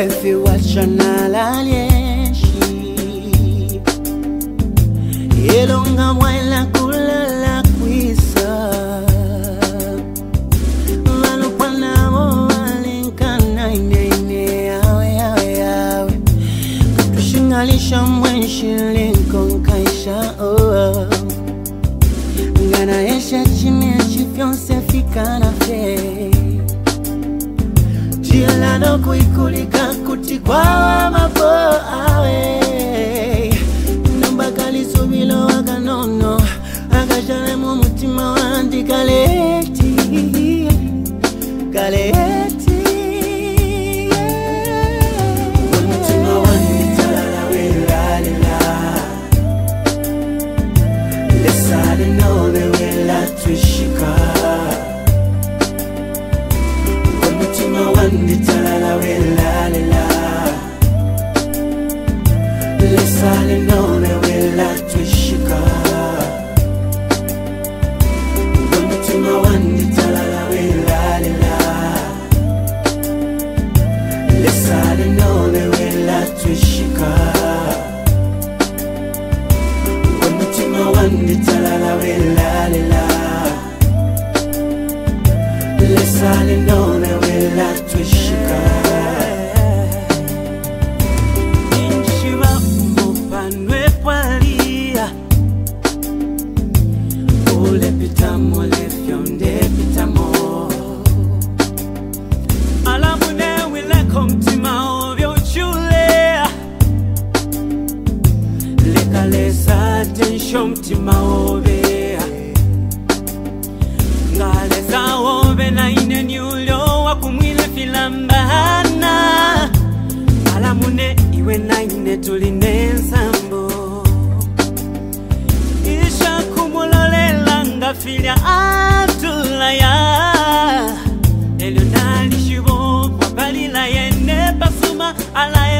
Efi wachana lalieshi Elonga mwaila kulala kwisa. Valupanao walinkana ineine yawe yawe yawe Tushingalisha mwenshilikonkaisha oh oh. Ngana esha chini ya chifionse fika na fei Jila no kuikulika tikwawa mafo awe. Nombakalisubilo wakanono akasharemo mutima wandi kaleti. Kaleti tushika umutima wanditala welalela iwe nanyine tulina ensambo ishakumulolera nga filya atulaya elyo nalishibo kwabalila yene pasuma alaye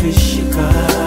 Africa.